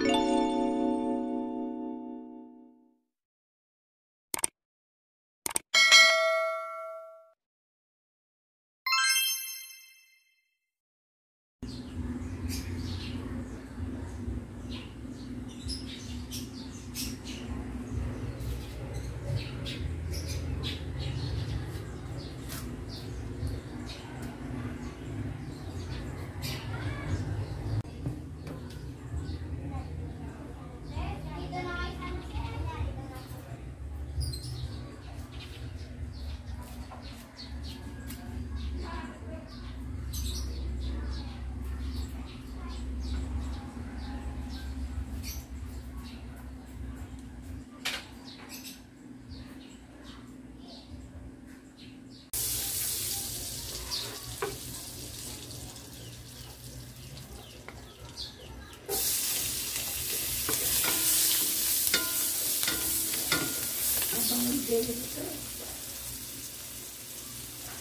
Yeah.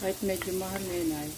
Այդ մեկի մահալն այ։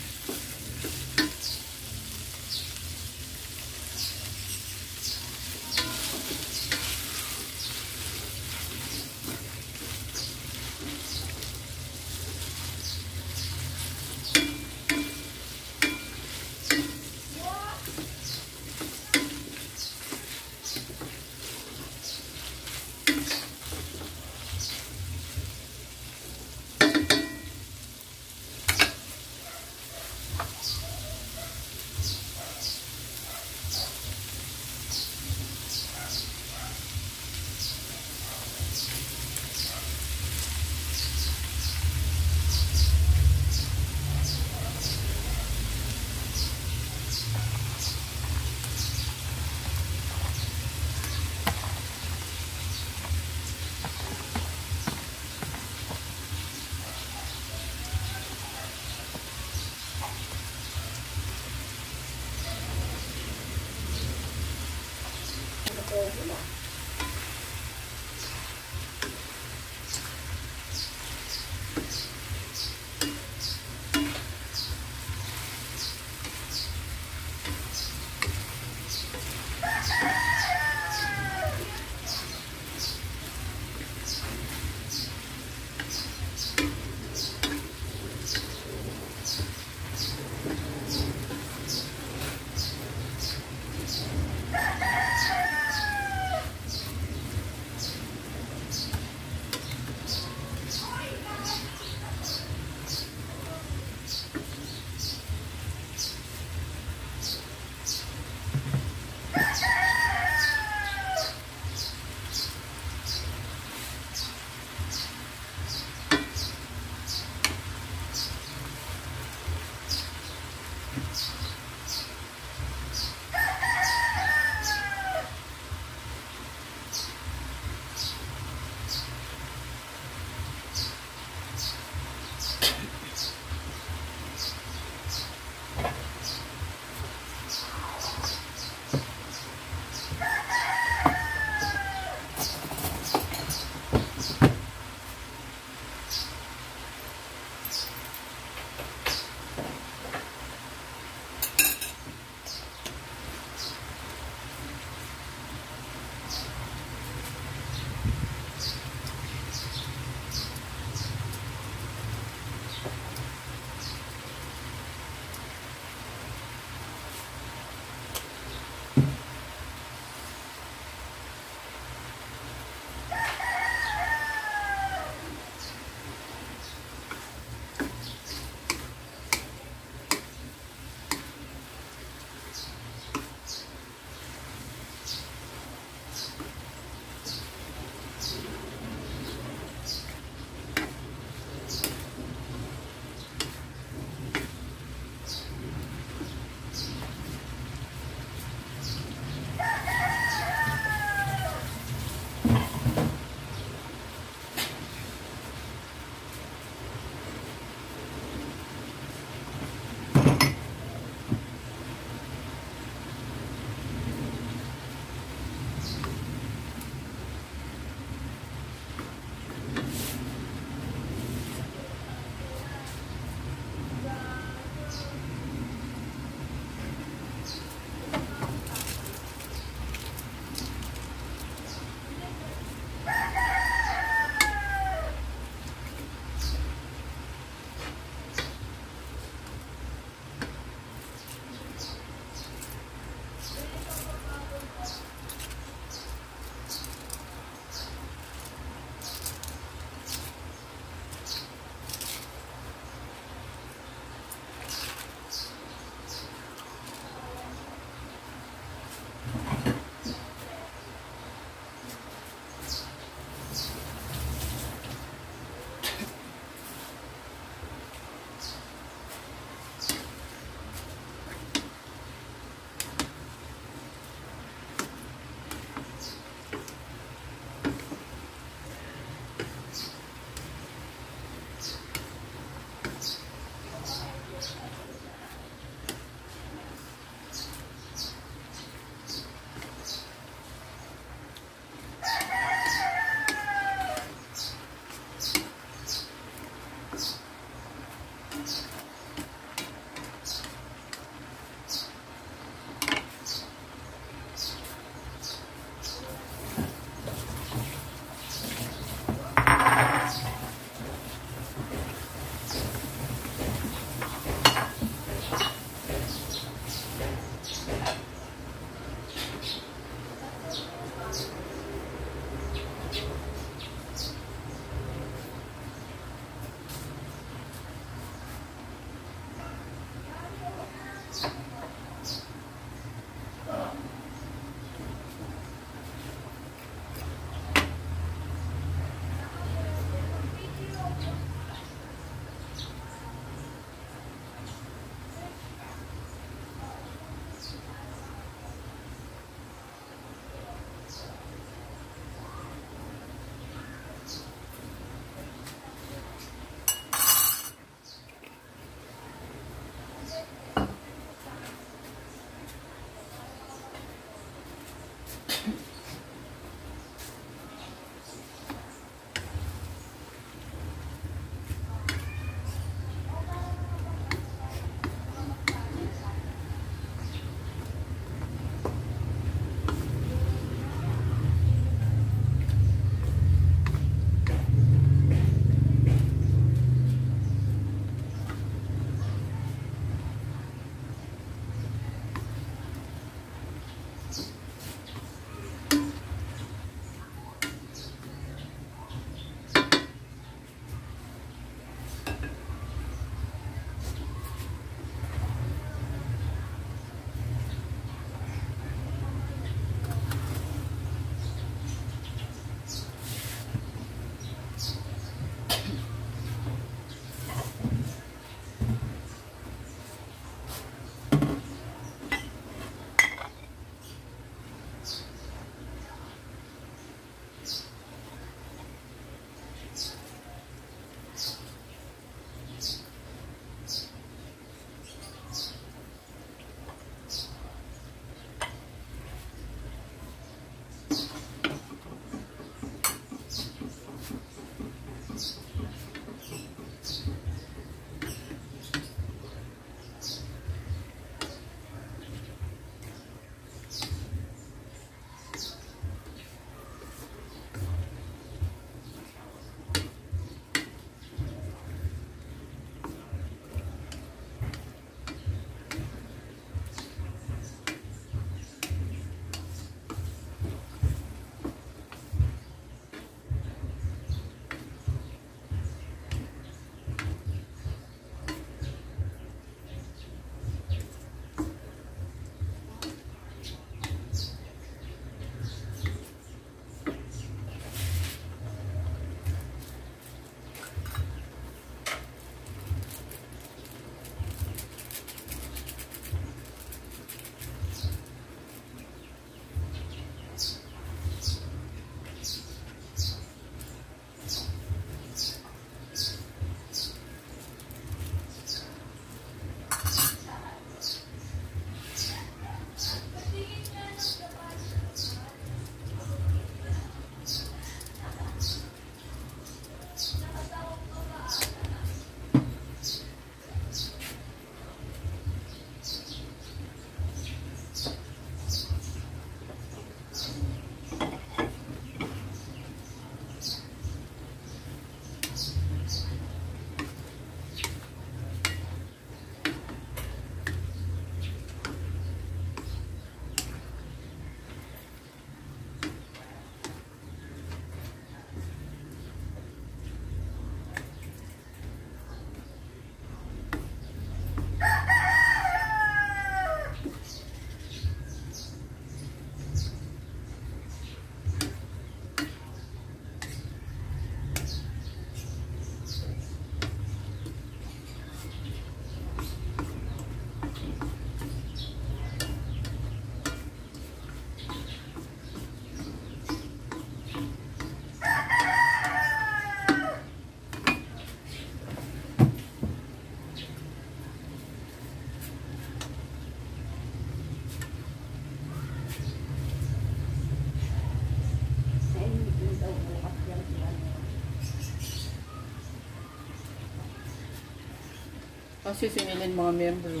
Kasi singilin mga membro.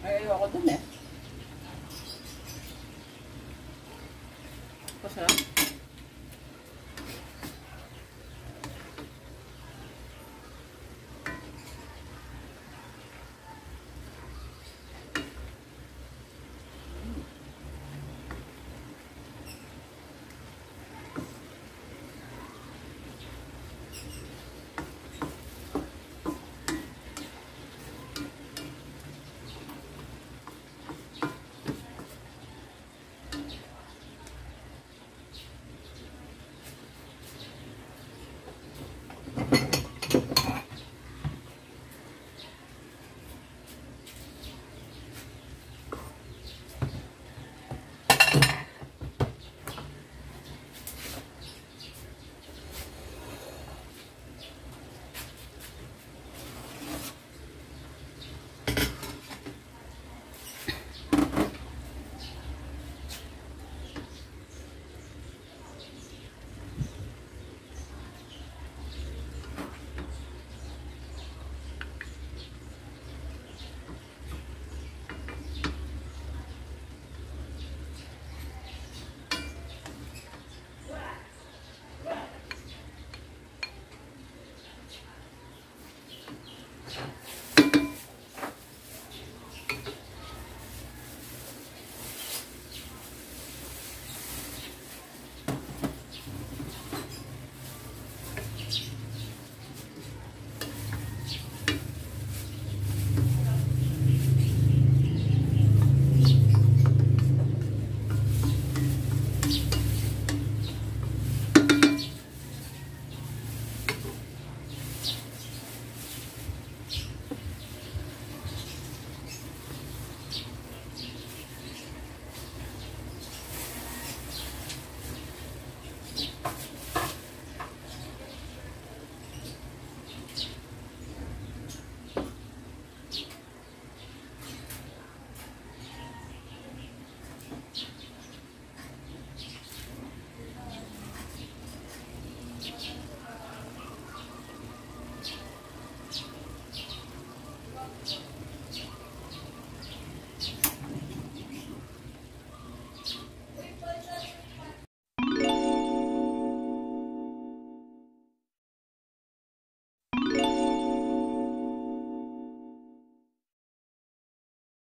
Ay, ayoko dun eh.